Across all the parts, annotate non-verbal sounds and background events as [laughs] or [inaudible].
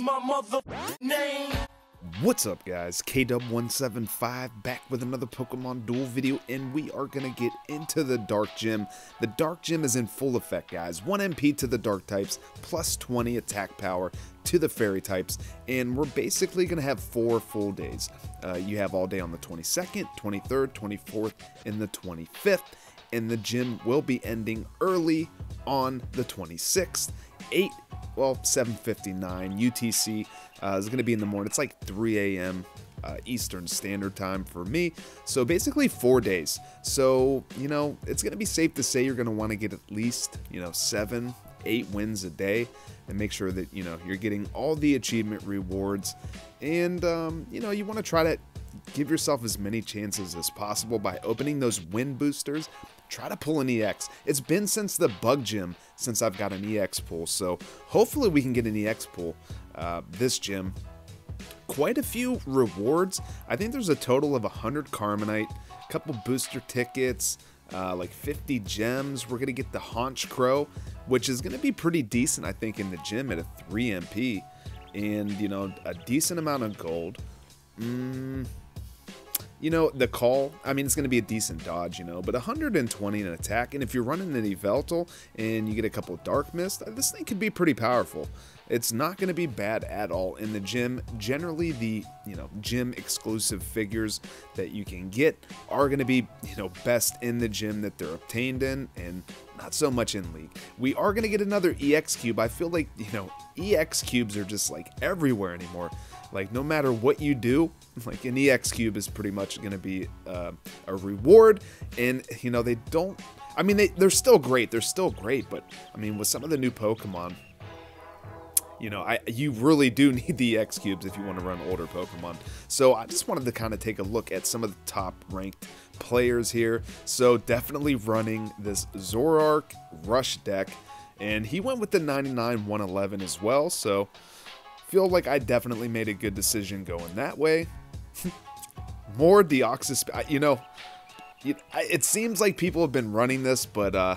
My mother name. What's up guys, Kdub175 back with another Pokemon Duel video and we are going to get into the Dark Gym. The Dark Gym is in full effect guys, 1 MP to the Dark types, plus 20 attack power to the Fairy types, and we're basically going to have 4 full days. Uh, you have all day on the 22nd, 23rd, 24th, and the 25th, and the gym will be ending early on the 26th, 8 well 7:59 UTC uh, is going to be in the morning. It's like 3 a.m. Uh, Eastern Standard Time for me. So basically four days. So you know it's going to be safe to say you're going to want to get at least you know seven, eight wins a day, and make sure that you know you're getting all the achievement rewards, and um, you know you want to try to give yourself as many chances as possible by opening those win boosters try to pull an EX. It's been since the bug gym since I've got an EX pull, so hopefully we can get an EX pull uh, this gym. Quite a few rewards. I think there's a total of 100 Carmonite, a couple booster tickets, uh, like 50 gems. We're going to get the Haunch Honchkrow, which is going to be pretty decent, I think, in the gym at a 3 MP. And, you know, a decent amount of gold. Mmm you know, the call, I mean, it's going to be a decent dodge, you know, but 120 in attack, and if you're running an Yveltal and you get a couple Dark Mist, uh, this thing could be pretty powerful. It's not going to be bad at all in the gym. Generally, the, you know, gym exclusive figures that you can get are going to be, you know, best in the gym that they're obtained in, and not so much in League. We are going to get another EX Cube. I feel like, you know, EX Cubes are just like everywhere anymore. Like, no matter what you do, [laughs] like an EX Cube is pretty much going to be uh, a reward. And, you know, they don't. I mean, they, they're still great. They're still great. But, I mean, with some of the new Pokemon, you know, I you really do [laughs] need the EX cubes if you want to run older Pokemon. So I just wanted to kind of take a look at some of the top ranked players here. So definitely running this Zoroark Rush deck, and he went with the 99 111 as well. So feel like I definitely made a good decision going that way. [laughs] More Deoxys, you know, it seems like people have been running this, but uh,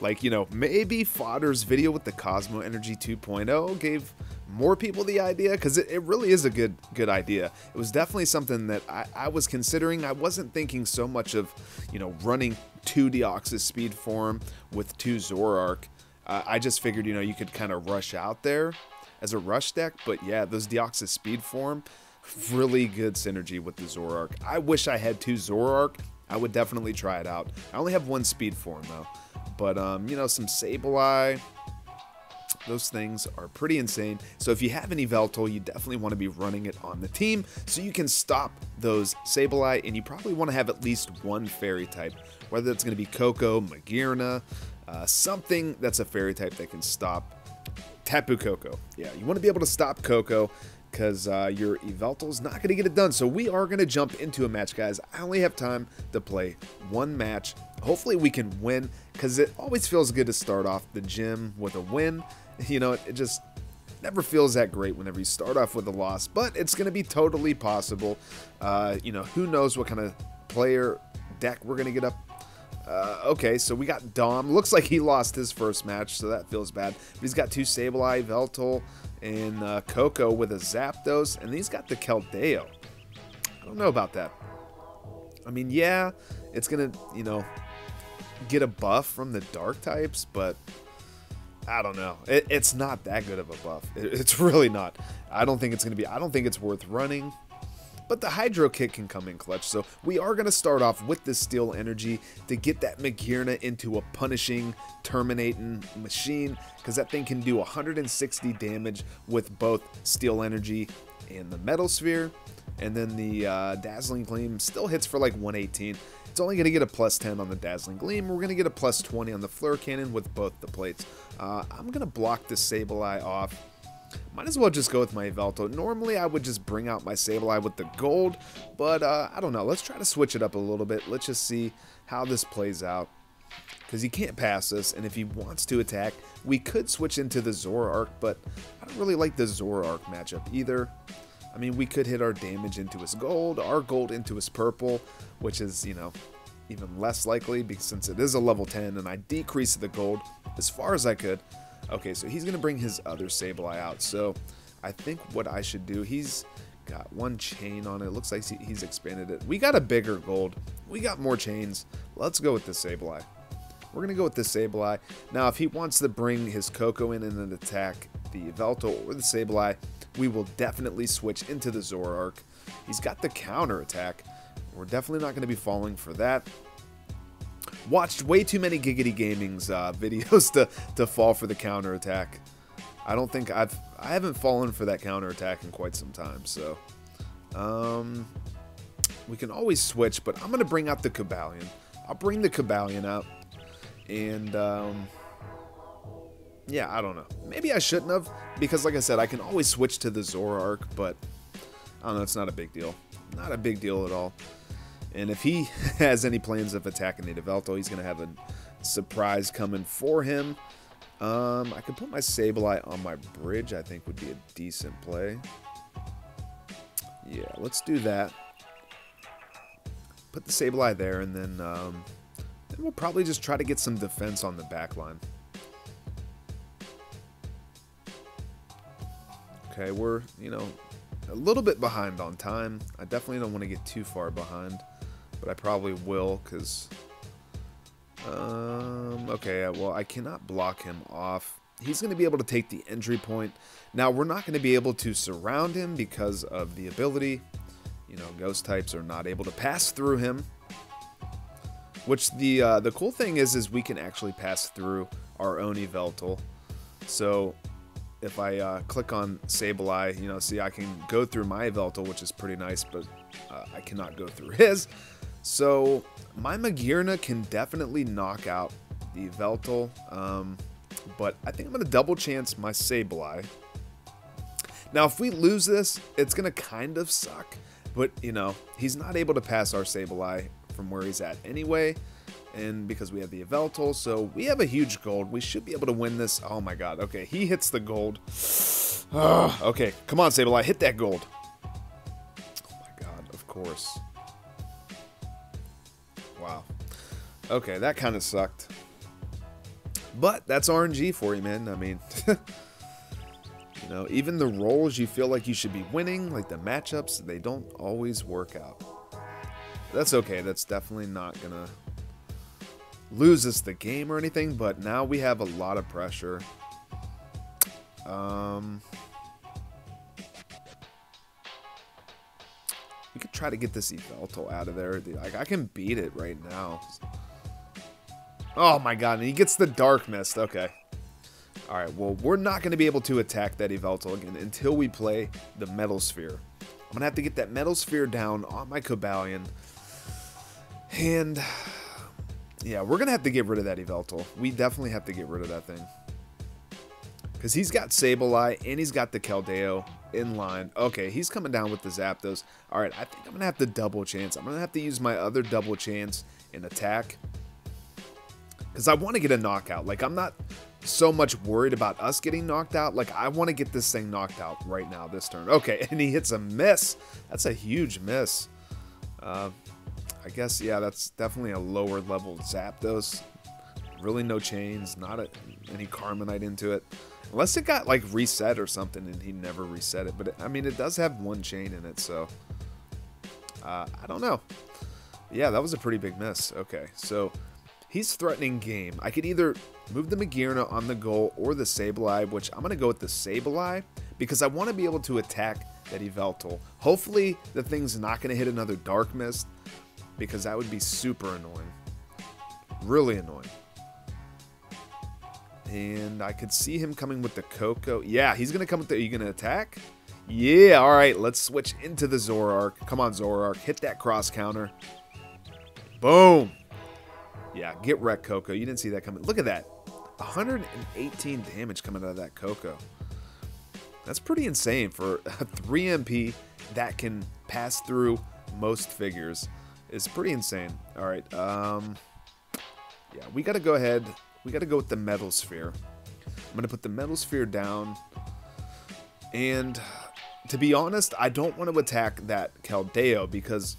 like you know, maybe Fodder's video with the Cosmo Energy 2.0 gave more people the idea because it, it, really is a good good idea. It was definitely something that I, I was considering. I wasn't thinking so much of you know running two Deoxys speed form with two Zoroark. Uh, I just figured you know you could kind of rush out there as a rush deck. But yeah, those Deoxys speed form, really good synergy with the Zoroark. I wish I had two Zoroark. I would definitely try it out. I only have one speed form though. But um, you know, some Sableye. Those things are pretty insane. So if you have any Yveltal, you definitely want to be running it on the team so you can stop those Sableye, and you probably want to have at least one fairy type, whether that's going to be Koko, Magearna, uh, something that's a fairy type that can stop Tapu Koko. Yeah, you want to be able to stop Koko because uh, your is not going to get it done. So we are going to jump into a match, guys. I only have time to play one match. Hopefully we can win because it always feels good to start off the gym with a win. [laughs] You know, it just never feels that great whenever you start off with a loss, but it's going to be totally possible. Uh, you know, who knows what kind of player deck we're going to get up uh, okay, so we got Dom. Looks like he lost his first match, so that feels bad. But he's got two Sableye, Yveltal, and uh, Koko with a Zapdos, and he's got the Keldeo. I don't know about that. I mean, yeah, it's going to, you know, get a buff from the Dark types, but I don't know. It, it's not that good of a buff. It, it's [laughs] really not. I don't think it's going to be, I don't think it's worth running but the Hydro Kick can come in clutch. So we are going to start off with the Steel Energy to get that Magearna into a punishing, terminating machine because that thing can do 160 damage with both Steel Energy and the Metal Sphere. And then the uh, Dazzling Gleam still hits for like 118. It's only going to get a plus 10 on the Dazzling Gleam. We're going to get a plus 20 on the Flare Cannon with both the plates. Uh, I'm going to block the Sableye off might as well just go with my Yveltal. Normally, I would just bring out my Sableye with the gold, but uh, I don't know. Let's try to switch it up a little bit. Let's just see how this plays out. Because he can't pass us, and if he wants to attack, we could switch into the Zoroark, but I don't really like the Zoroark matchup either. I mean, we could hit our damage into his gold, our gold into his purple, which is, you know, even less likely because since it is a level 10 and I decreased the gold as far as I could. Okay, so he's going to bring his other Sableye out. So I think what I should do, he's got one chain on it. Looks like he's expanded it. We got a bigger gold. We got more chains. Let's go with the Sableye. We're going to go with the Sableye. Now, if he wants to bring his Koko in and then attack the Yveltal or the Sableye, we will definitely switch into the Zoroark. He's got the counter attack. We're definitely not going to be falling for that. Watched way too many Giggity Gaming's uh, [laughs] videos to, to fall for the counter attack. I don't think I've I haven't fallen for that counter attack in quite some time. So, um, we can always switch, but I'm gonna bring out the Cobalion. I'll bring the Cobalion out, and um, yeah, I don't know. Maybe I shouldn't have because, like I said, I can always switch to the Zoroark, but I don't know. It's not a big deal. Not a big deal at all. And if he [laughs] has any plans of attacking the Yveltal, he's going to have a surprise coming for him. Um, I could put my Sableye on my bridge, I think would be a decent play. Yeah, let's do that. Put the Sableye there, and then, um, then we'll probably just try to get some defense on the back line. Okay, we're, you know, a little bit behind on time. I definitely don't want to get too far behind, but I probably will because... Um, okay, well, I cannot block him off. He's going to be able to take the entry point. Now, we're not going to be able to surround him because of the ability. You know, ghost types are not able to pass through him. Which the uh, the cool thing is, is we can actually pass through our own Yveltal. So if I uh, click on Sableye, you know, see I can go through my Yveltal, which is pretty nice, but uh, I cannot go through [laughs] his. So my Magearna can definitely knock out the Yveltal, um, but I think I'm going to double chance my Sableye. Now, if we lose this, it's going to kind of suck, but, you know, he's not able to pass our Sableye from where he's at anyway and because we have the Yveltal, so we have a huge gold. We should be able to win this. Oh my god. Okay, he hits the gold. [sighs] okay, come on, Sableye, hit that gold. Oh my god, of course. Okay, that kind of sucked. But that's RNG for you, man. I mean, [laughs] you know, even the roles you feel like you should be winning, like the matchups, they don't always work out. That's okay. That's definitely not going to lose us the game or anything, but now we have a lot of pressure. Um, we could try to get this Yveltal out of there. Like, I can beat it right now. Oh my god, and he gets the Dark Mist. Okay. Alright, well, we're not going to be able to attack that Yveltal again until we play the Metal Sphere. I'm going to have to get that Metal Sphere down on my Cobalion. And yeah, we're going to have to get rid of that Yveltal. We definitely have to get rid of that thing. Because he's got Sableye and he's got the Keldeo in line. Okay, he's coming down with the Zapdos. Alright, I think I'm going to have to double chance. I'm going to have to use my other double chance in attack. Because I want to get a knockout. Like, I'm not so much worried about us getting knocked out. Like, I want to get this thing knocked out right now this turn. Okay, [laughs] and he hits a miss. That's a huge miss. Uh, I guess, yeah, that's definitely a lower level Zapdos. Really no chains, not a, any Carmanite into it. Unless it got, like, reset or something and he never reset it. But, it, I mean, it does have one chain in it, so... Uh, I don't know. Yeah, that was a pretty big miss. Okay, so he's threatening game. I could either move the Magearna on the goal or the Sableye, which I'm going to go with the Sableye because I want to be able to attack that Yveltal. Hopefully the thing's not going to hit another Dark Mist because that would be super annoying. Really annoying. And I could see him coming with the Koko. Yeah, he's going to come with the... Are you going to attack? Yeah, all right. Let's switch into the Zoroark. Come on, Zoroark. Hit that cross counter. Boom. Yeah, get wrecked, Koko. You didn't see that coming. Look at that. 118 damage coming out of that Koko. That's pretty insane for a 3 MP that can pass through most figures. It's pretty insane. All right. Um, yeah, we got to go ahead. We got to go with the Metal Sphere. I'm going to put the Metal Sphere down. And to be honest, I don't want to attack that Keldeo because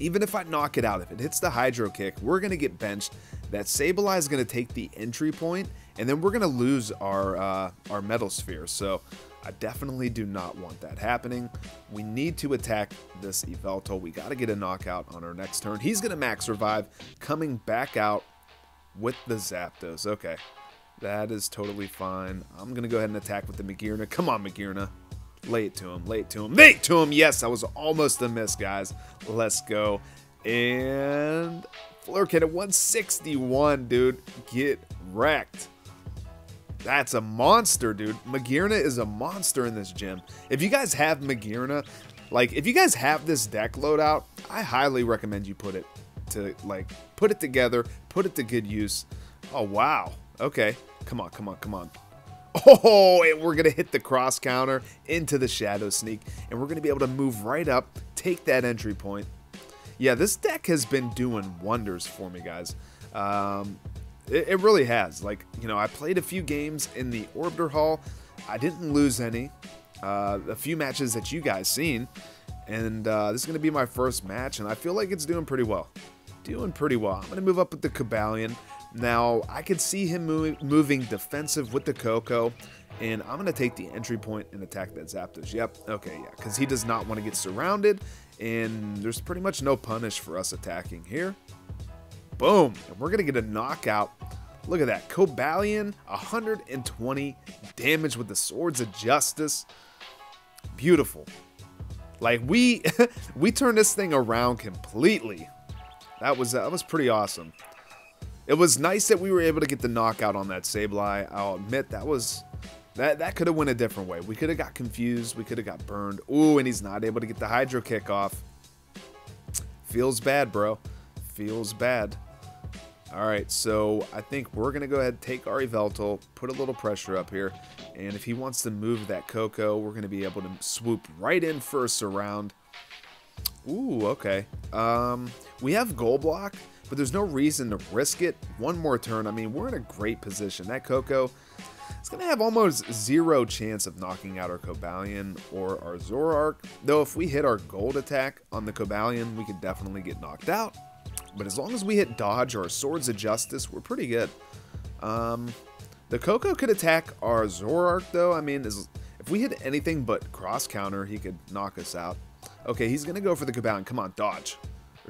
even if I knock it out, if it hits the Hydro Kick, we're going to get benched. That Sableye is going to take the entry point, and then we're going to lose our uh, our Metal Sphere. So I definitely do not want that happening. We need to attack this Yveltal. We got to get a knockout on our next turn. He's going to max revive, coming back out with the Zapdos. Okay, that is totally fine. I'm going to go ahead and attack with the Magearna. Come on, Magearna. It to him, late to him, late to him. Yes, that was almost a miss, guys. Let's go. And Flare Cannon at 161, dude. Get wrecked. That's a monster, dude. Magearna is a monster in this gym. If you guys have Magearna, like, if you guys have this deck loadout, I highly recommend you put it to, like, put it together, put it to good use. Oh, wow. Okay. Come on, come on, come on. Oh, and we're going to hit the cross counter into the Shadow Sneak, and we're going to be able to move right up, take that entry point. Yeah, this deck has been doing wonders for me, guys. Um, it, it really has. Like, you know, I played a few games in the Orbiter Hall. I didn't lose any. Uh, a few matches that you guys seen. And uh, this is going to be my first match, and I feel like it's doing pretty well. Doing pretty well. I'm going to move up with the Cobalion. Now, I could see him move, moving defensive with the Koko, and I'm going to take the entry point and attack that Zapdos. Yep, okay, yeah, because he does not want to get surrounded, and there's pretty much no punish for us attacking here. Boom. And we're going to get a knockout. Look at that. Cobalion, 120 damage with the Swords of Justice. Beautiful. Like we [laughs] we turned this thing around completely. That was that was pretty awesome. It was nice that we were able to get the knockout on that Sableye. I'll admit that was that that could have went a different way. We could have got confused. We could have got burned. Ooh, and he's not able to get the Hydro Kick off. Feels bad, bro. Feels bad. All right, so I think we're going to go ahead and take our Yveltal, put a little pressure up here, and if he wants to move that Koko, we're going to be able to swoop right in for a surround. Ooh, okay. Um, we have Goal Block, but there's no reason to risk it. One more turn, I mean, we're in a great position. That Koko is going to have almost zero chance of knocking out our Cobalion or our Zoroark, though if we hit our Gold attack on the Cobalion, we could definitely get knocked out. But as long as we hit dodge or swords of justice, we're pretty good. Um, the Koko could attack our Zoroark though. I mean, if we hit anything but cross counter, he could knock us out. Okay, he's going to go for the Cobalion. Come on, dodge.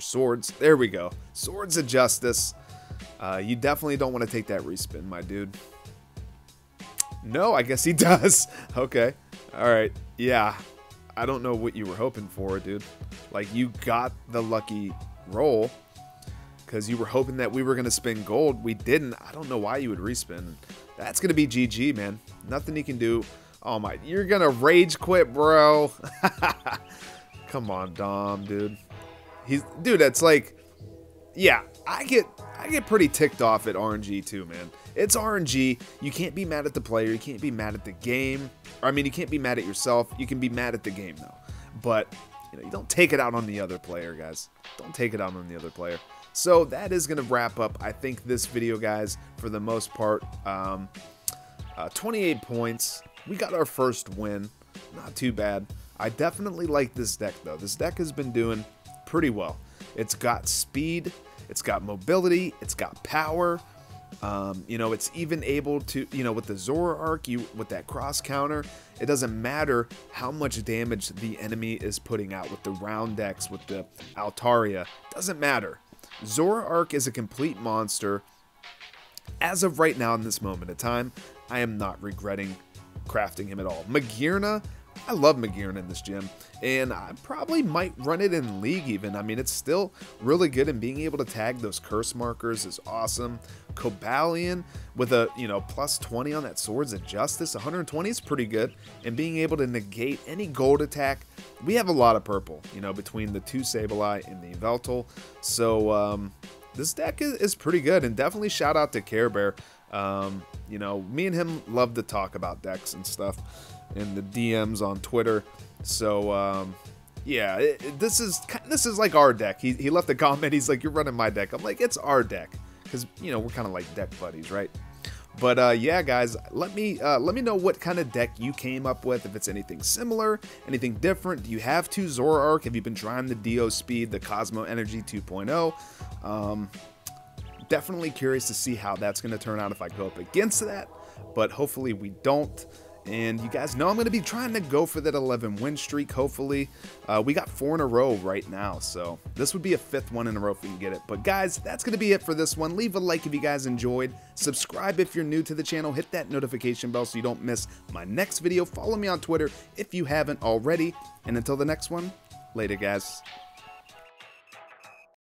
Or swords. There we go. Swords of justice. Uh, you definitely don't want to take that respin, my dude. No, I guess he [laughs] does. okay. All right. Yeah. I don't know what you were hoping for, dude. Like, you got the lucky roll because you were hoping that we were going to spin gold. We didn't. I don't know why you would respin. That's going to be GG, man. Nothing he can do. Oh my, you're going to rage quit, bro. [laughs] Come on, Dom, dude. He's dude, it's like yeah, I get I get pretty ticked off at RNG too, man. It's RNG. You can't be mad at the player. You can't be mad at the game. Or, I mean, you can't be mad at yourself. You can be mad at the game though. But you know, you don't take it out on the other player, guys. Don't take it out on the other player. So that is going to wrap up, I think, this video, guys, for the most part. Um, uh, 28 points. We got our first win. Not too bad. I definitely like this deck, though. This deck has been doing pretty well. It's got speed, it's got mobility, it's got power. Um, you know, it's even able to, you know, with the Zoroark, you with that cross counter, it doesn't matter how much damage the enemy is putting out with the round decks, with the Altaria. Doesn't matter. Zoroark is a complete monster. As of right now in this moment of time, I am not regretting crafting him at all. Magearna, I love Magearna in this gym, and I probably might run it in League even. I mean, it's still really good, and being able to tag those curse markers is awesome. Cobalion with a, you know, plus 20 on that Swords of Justice, 120 is pretty good, and being able to negate any gold attack, we have a lot of purple, you know, between the two Sableye and the Yveltal, so, um, this deck is, is pretty good, and definitely shout out to Care Bear. Um, you know, me and him love to talk about decks and stuff in the DMs on Twitter. So um, yeah, it, this is this is like our deck. He, he left a comment. He's like, "You're running my deck." I'm like, "It's our deck," because you know we're kind of like deck buddies, right? But uh, yeah, guys, let me uh, let me know what kind of deck you came up with. If it's anything similar, anything different. Do you have two Zoroark? Have you been trying the Dio Speed, the Cosmo Energy 2.0? Um, definitely curious to see how that's going to turn out if I go up against that. But hopefully we don't. And you guys know I'm going to be trying to go for that 11 win streak, hopefully. Uh, we got four in a row right now, so this would be a fifth one in a row if we can get it. But guys, that's going to be it for this one. Leave a like if you guys enjoyed. Subscribe if you're new to the channel. Hit that notification bell so you don't miss my next video. Follow me on Twitter if you haven't already. And until the next one, later guys.